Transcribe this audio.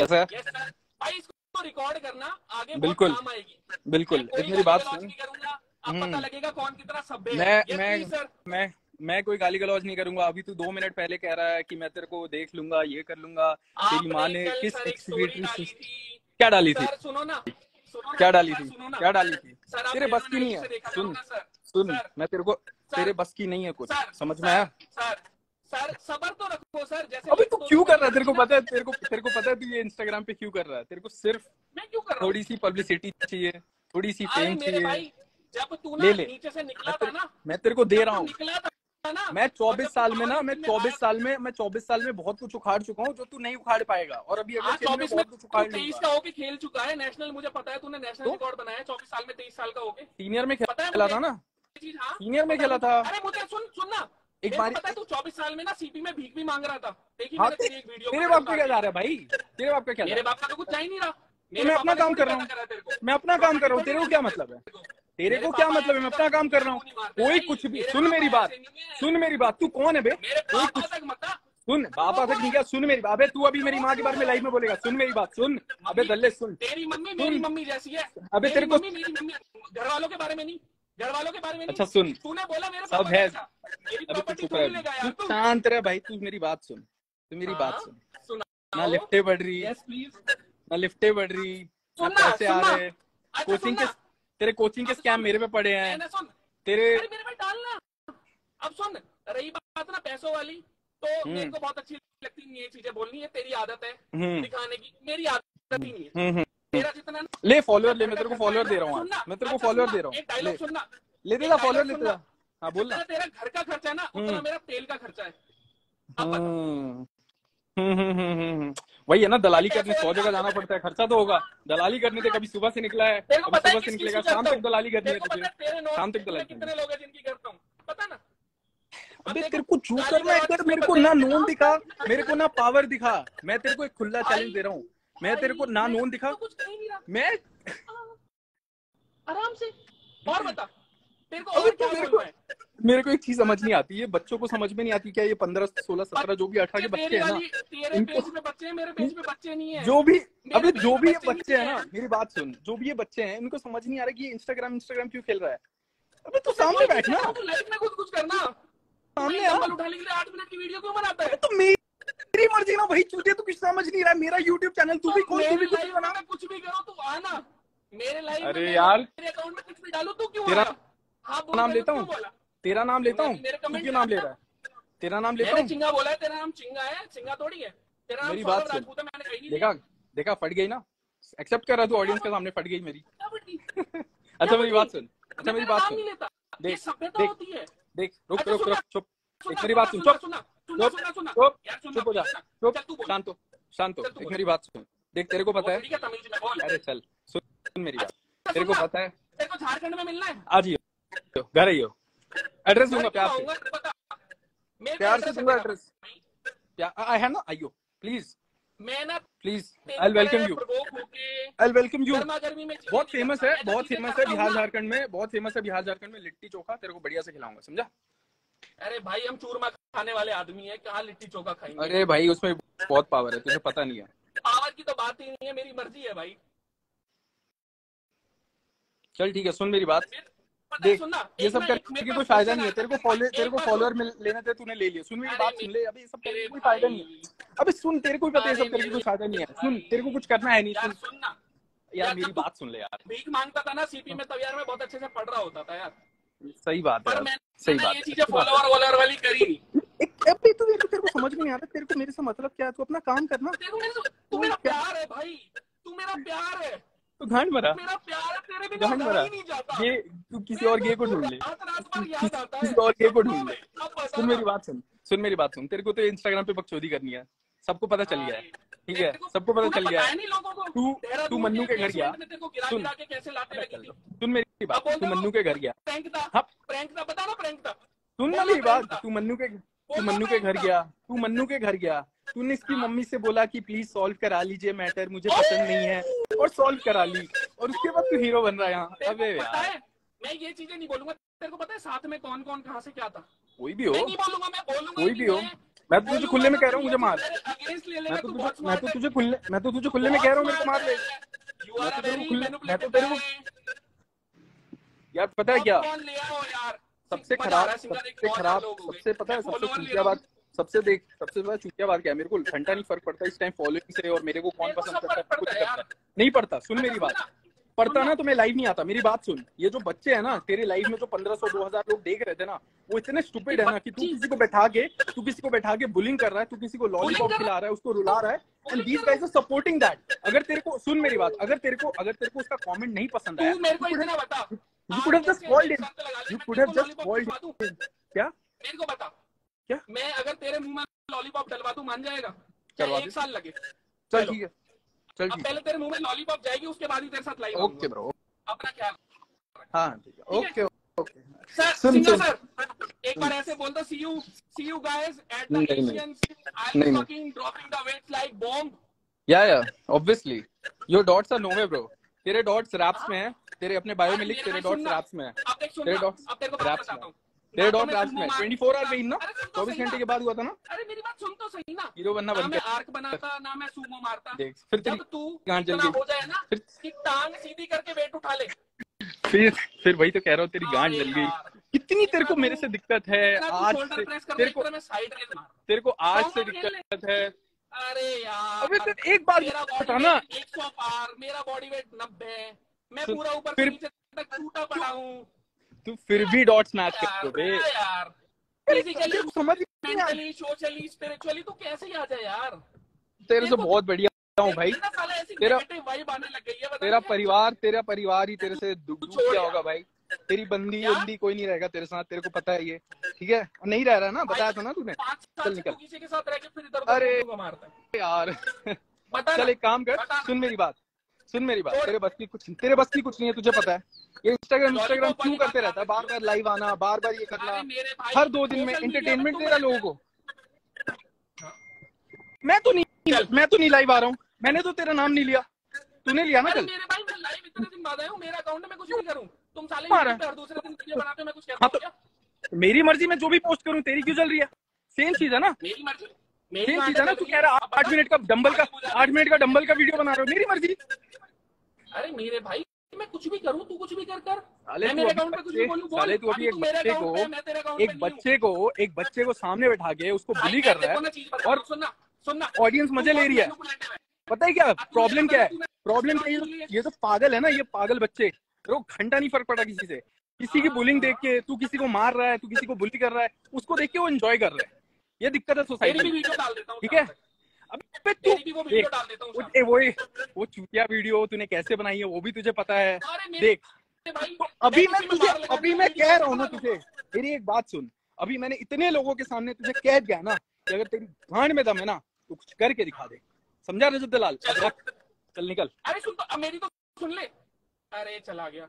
कैसा है? Yes, भाई इसको रिकॉर्ड करना आगे बिल्कुल। काम आएगी। बिल्कुल। मेरी बात सुन। हम्म। पता लगेगा कौन कितना सभ्य मैं Yes, मैं please, मैं मैं कोई गाली गलौज नहीं करूँगा। अभी तू दो मिनट पहले कह रहा है कि मैं तेरे को देख लूँगा ये कर लूँगा। तेरी माँ ने किस एक्सपीरियंस क्या डाली थी? सुनो ना। क्या डाली थी? क्या डाली थी? तेरे बस की नहीं है। सुन। सुन मैं तेरे को तेरे बस की नहीं है कुछ। समझ में आया? सर सबर तो रखो सर जैसे अबे तू मैं क्यों तो- कर रहा है? तेरे को पता है तेरे को तेरे को पता है तू ये इंस्टाग्राम पे क्यों कर रहा है? तेरे को सिर्फ़ मैं क्यों कर रहा थोड़ी सी पब्लिसिटी चाहिए थोड़ी सी फेम चाहिए। जब तू ना नीचे से निकला था ना मैं तेरे को दे रहा हूँ। ना मैं और चौबीस जब साल में ना मैं में चौबीस आया- साल में मैं चौबीस साल में बहुत कुछ उखाड़ चुका हूँ जो तू नहीं उखाड़ पाएगा। और अभी हाँ अगले चौबीस में कुछ उखाड़ तेईस का होके खेल चुका है नेशनल मुझे पता है तूने नेशनल तो? रिकॉर्ड बनाया चौबीस साल में तेईस साल का होके। सीनियर में खेला था ना? चीज़ हाँ। सीनियर में खेला था। अरे मुझे सुन सुन ना। एक मेरे को पता है तू चौबीस साल में ना सीपी में भीख भी मांग रहा था। देखी हाँ मैंने एक वीडियो तेरे बाप का क्या जा रहा है भाई? तेरे बाप का क्या मेरे बाप का तो कुछ जा ही नहीं रहा। मैं अपना काम कर रहा। हूँ। मैं अपना काम कर रहा हूँ। तेरे को क्या मतलब है? तेरे को। क्या मतलब है? मैं अपना काम कर रहा हूँ। कोई कुछ भी सुन मेरी बात। सुन मेरी बात। तू कौन है बे? कोई कुछ। सुन बाबा तक नहीं क्या? सुन मेरी बात। अबे तू अभी मेरी माँ के बारे में लाइव में बोलेगा। सुन मेरी बात। सुन। अबे दल्ले सुन। तेरी मम्मी मेरी मम्मी जैसी है। अबे मेरी तेरे को- मेरी घर वालों के बारे में नहीं। घर वालों के बारे में अच्छा सुन। तूने बोला मेरे सब है। जैसा। मेरी अबे चुप रह। भी लेगा यार तू शांत रह भाई तू मेरी बात सुन। तू मेरी बात हाँ, सुन। ना लिफ्टे बढ़ रही। यस प्लीज़ ना लिफ्टे बढ़ रही। ना पैसे आ रहे। अच्छा कोचिंग के तेरे कोचिंग के स्कैम मेरे पे पड़े हैं। तेरे मेरे पे डालना अब सुन रही बात ना पैसों वाली। तो मेरे को बहुत अच्छी लगती नहीं ये चीज़ें बोलनी। है तेरी आदत है हम्म। दिखाने की। मेरी आदत ही नहीं है। ले फॉलोअर ले मैं तेरे को फॉलोअर दे रहा हूँ मैं तेरे को अच्छा फॉलोअर दे रहा हूँ। ले। dialogue फॉलोअर ले सुनना। हाँ बोल ना तेरा घर का खर्चा है ना उतना हम्म। मेरा तेल का खर्चा है। बता। हम्म। हम्म। वही है ना दलाली करने सौ जगह जाना पड़ता है खर्चा तो होगा। दलाली करने से कभी सुबह से निकला है कभी सुबह से निकलेगा शाम तक दलाली करनी है तुझे। है शाम तक दलाली कितने लोग हैं जिनकी करता हूँ पता ना? अबे तेरे को गाली करना है कर मेरे को ना नोन दिखा मेरे को ना पावर दिखा। मैं तेरे को एक खुला चैलेंज दे रहा हूँ। मैं तेरे को ना नोन दिखा। तो कुछ कह ही नहीं रहा। मैं आराम से। और बता तेरे को और क्या मेरे को मेरे को एक चीज़ समझ नहीं आती है बच्चों को समझ में नहीं आती क्या ये पंद्रह सोलह सत्रह जो भी अठारह के बच्चे हैं ना इनको- बच्चे हैं मेरे पेज पे बच्चे नहीं है। जो भी अबे जो भी ये बच्चे हैं ना मेरी बात सुन जो भी ये बच्चे हैं इनको समझ नहीं आ रहा कि ये इंस्टाग्राम इंस्टाग्राम क्यों खेल रहा है। अबे तू सामने बैठ ना। लाइफ में खुद कुछ करना। सामने आ। डंबल उठाने के लिए आठ मिनट की वीडियो क्यों बनाता है? तो मेरी मेरी मर्ज़ी ना भाई तुझे तो कुछ समझ नहीं रहा मेरा यूट्यूब चैनल तू भी खोल तू भी कुछ बना। कुछ भी करो तू आना मेरे लाइफ अरे यार। मेरे अकाउंट में कुछ भी डालो तू क्यों तेरा? हाँ बोल नाम लेता हूँ? तेरा नाम लेता हूँ? तू क्यों नाम ले रहा है? तेरा नाम लेता मैंने हूँ? चिंगा बोला है तेरा नाम चिंगा है चिंगा थोड़ी है। तेरा नाम मेरी बात सुन। राजपूत मैंने कही नहीं देखा देखा फट गई ना? एक्सेप्ट कर रहा तू ऑडियंस के सामने फट गई मेरी। अच्छा मेरी बात सुन। अच्छा मेरी बात सुन। नहीं देख, सभ्यता देख, होती है। देख रुक अच्छा, रुक रुक चुप। एक मेरी बात सुन चुप। शांत शांत एक मेरी बात सुन। देख तेरे को पता है? अरे चल सुन मेरी बात। अच्छा, तेरे को पता है? तेरे को झारखंड में मिलना है? आज ही घर ही हो। एड्रेस दूँगा प्यार से। आऊँगा? बता। मेरे को प्यार से दूँगा एड्रेस। आई है ना? आइयो प्लीज़ मैं ना please I welcome you I welcome you बहुत फ़ेमस है बहुत फ़ेमस है बिहार झारखंड में। बहुत फ़ेमस है बिहार झारखंड में लिट्टी चोखा। तेरे को बढ़िया से खिलाऊँगा समझा? अरे भाई हम चूरमा खाने वाले आदमी है कहाँ लिट्टी चोखा खाएँगे? अरे भाई उसमें बहुत पावर है तुझे पता नहीं है। पावर की तो बात ही नहीं है मेरी मर्ज़ी है भाई। चल ठीक है सुन मेरी बात। देख ये सब ना करके एक मेरे कोई फ़ायदा नहीं है तेरे को। फॉलो तेरे को फॉलोअर लेने थे तूने ले लिए सुन मेरी बात सुन ले अभी ये सब करके मेरे कोई फ़ायदा नहीं है। अबे सुन तेरे को पता है सब करके मेरे कोई फ़ायदा नहीं है। सुन तेरे को कुछ करना है नहीं सुन। यार मेरी बात सुन ले यार। भीख माँगता था ना सीपी में तब यार मैं बहुत अच्छे से पढ़ रहा होता था यार। सही बात है सही बात ये चीज़ें। फॉलोअर वॉलोअर वाली करी। नहीं एक अबे तू तेरे तेरे को समझ में नहीं आ रहा तेरे को मेरे से मतलब क्या है? तू अपना काम करना। तू मेरा प्यार है भाई तू मेरा प्यार है। तू घाट मरा। मेरा प्यार है तेरे बिना घाट मरा। नहीं जाता। ये तू किसी और गे को ढूंढ ले। आता है। किसी और गे को ढूंढ ले। सुन मेरी बात सुन सुन मेरी बात सुन। तेरे को तो इंस्टाग्राम पे बकचोदी करनी है। सबको पता चल गया है। ठीक है? सबको पता चल गया है। तू तू मन्नू के घर गया। गिरा सुन। सुन मेरी बात। तू मन्नू के घर गया। प्रैंक था हाँ। प्रैंक था बता ना प्रैंक था सुन मेरी बात। तू मन्नू के तू मन्नू के घर गया तू मन्नू के घर गया। तूने इसकी हाँ। मम्मी से बोला कि प्लीज़ सॉल्व करा लीजिए मैटर मुझे पसंद नहीं है और सॉल्व करा ली। और उसके बाद तू हीरो बन रहा है यहाँ। अबे यार। मैं ये चीज़ें नहीं बोलूँगा। तेरे को पता है साथ में कौन कौन कहाँ से क्या था? कोई भी हो। मैं नहीं बोलूँगा मैं बोलूँगा कोई भी हो। मैं तो तुझे खुले में कह रहा हूँ मुझे मार मैं तो तुझे मैं तो तुझे खुले मैं तो तुझे खुले में कह रहा हूँ मेरे को मार ले। मैं तो तेरे को तो यार पता है क्या? सबसे खराब सबसे खराब। सबसे पता है सबसे चूतिया बात सबसे देख सबसे ज़्यादा चूतिया बात क्या है? मेरे को घंटा नहीं फ़र्क पड़ता इस टाइम फॉलोइंग से और मेरे को कौन पसंद करता है कुछ करता है। नहीं पड़ता सुन अच्छा, मेरी बात। पड़ता ना तो मैं लाइव नहीं आता मेरी बात सुन। ये जो बच्चे हैं ना तेरे लाइव में जो पंद्रह सौ दो हज़ार लोग देख रहे थे ना वो इतने स्टूपिड है ना कि तू किसी को बैठा के तू किसी को बैठा के बुलिंग कर रहा है तू किसी को लॉलीपॉप खिला रहा है उसको रुला रहा है। And these guys are supporting that अगर तेरे को सुन मेरी बात अगर तेरे को अगर तेरे को उसका कमेंट नहीं पसंद आया तू मेरे को इतना बता। You could have just called him. You could have just called him. क्या? मेरे को बता। क्या? मैं अगर तेरे मुँह में लॉलीपॉप डलवा दूँ मान जाएगा? चाहे। एक साल लगे? चल। ठीक है चल ठीक पहले तेरे मुँह में लॉलीपॉप जाएगी उसके बाद ही तेरे साथ लाइव है ओके ब्रो अपना ख्याल हाँ ठीक है। Okay okay. Sir singer. Sir एक बार ऐसे बोल दो see you see you guys at the. Asians I am. Fucking dropping the weights like bomb yeah yeah obviously your dots are no bro तेरे डॉट्स रैप्स में है। तेरे अपने बायो में लिख तेरे डॉट्स रैप्स में। तेरे डॉट्स तेरे बात रैप्स में। तेरे डॉट रैप्स में। ट्वेंटी फोर आवर वेइन ना? तो चौबीस घंटे के बाद हुआ था ना? अरे मेरी बात सुन तो सही ना। हीरो बनना बन के आर्क बनाता ना मैं सूमो मारता। देख फिर तेरी तू गांठ जल गई हो जाए ना फिर कि टांग सीधी करके वेट उठा ले। फिर फिर वही तो कह रहा हूँ तेरी गांठ जल गई। कितनी तेरे को मेरे से दिक्कत है? आज से तेरे को तेरे को आज से। दिक्कत है। अरे यार। अबे तो एक बार मेरा बॉडी ना। वेट एक सौ पार मेरा बॉडी वेट नब्बे। मैं पूरा ऊपर फिर- तक टूटा पड़ा हूँ। तू फिर भी डॉट्स मैच करते हो बे यार फिजिकली समझ नहीं आ- मेंटली सोशली स्पिरिचुअली तू कैसे ही आ जाए यार? तेरे से बहुत बढ़िया हूँ भाई। तेरे तेरा- नेगेटिव वाइब आने लग गई है बता तेरा परिवार तेरा परिवार ही तेरे से दुख दुख क्या होगा भाई। तेरी बंदी बंदी कोई नहीं रहेगा तेरे साथ तेरे को पता है ये ठीक है? नहीं रह रहा ना? बताया था ना तूने? चल निकल। किसी के साथ रह के फिर इधर अरे। मारता यार चल एक काम कर सुन मेरी बात। सुन मेरी बात तेरे बस की कुछ तेरे बस की कुछ नहीं है तुझे पता है। ये इंस्टाग्राम इंस्टाग्राम क्यों करते रहता है? बार बार लाइव आना बार बार ये करना। हर दो दिन में एंटरटेनमेंट दे रहा लोगों को। मैं तो नहीं मैं तो नहीं लाइव आ रहा हूँ। मैंने तो तेरा नाम नहीं लिया। तूने लिया ना कल? मेरे भाई मैं लाइव इतने दिन बाद आया हूँ मेरा अकाउंट में कुछ नहीं करूँ। तुम साले मारा। YouTube पे हर दूसरे दिन वीडियो बनाते मैं कुछ कहता तो हूँ मेरी मर्ज़ी में जो भी पोस्ट करूँ तेरी क्यों चल रही है? सेम चीज़ है ना? मेरी मर्ज़ी मेरी सेम चीज़ है ना? तू कह रहा आठ मिनट का डंबल का आठ मिनट का डंबल का वीडियो बना रहे हो। मेरी मर्ज़ी। अरे मेरे भाई मैं कुछ भी करूँ तू कुछ भी कर कर। मैं मेरे अकाउंट पे कुछ भी बोलूँ बोल। तू अभी एक बच्चे को मैं तेरे अकाउंट एक बच्चे को एक बच्चे को सामने बैठा के उसको बुली कर रहा है और सुनना सुनना ऑडियंस मज़े ले रही है। पता है क्या? प्रॉब्लम क्या है? प्रॉब्लम क्या है? ये- तो पागल है ना ये पागल बच्चे। घंटा नहीं फ़र्क पड़ा किसी से। किसी की बुलिंग देख के तू किसी को मार रहा है तू किसी को बुली कर रहा है उसको देख के वो एंजॉय कर रहा है। ये दिक्कत है सोसाइटी ठीक है? अबे तू भी वो वीडियो डाल देता हूँ वो वो चूतिया वीडियो तूने कैसे बनाई है वो भी तुझे पता है। देख तो अभी मैं तुझे अभी मैं कह रहा हूँ ना तुझे मेरी एक बात सुन। अभी मैंने इतने लोगों के सामने तुझे कह दिया ना कि अगर तेरी गांड में दम है ना तो कुछ करके दिखा दे। समझा रजत दलाल चल निकल। अरे सुन तो मेरी तो सुन ले। अरे चला गया।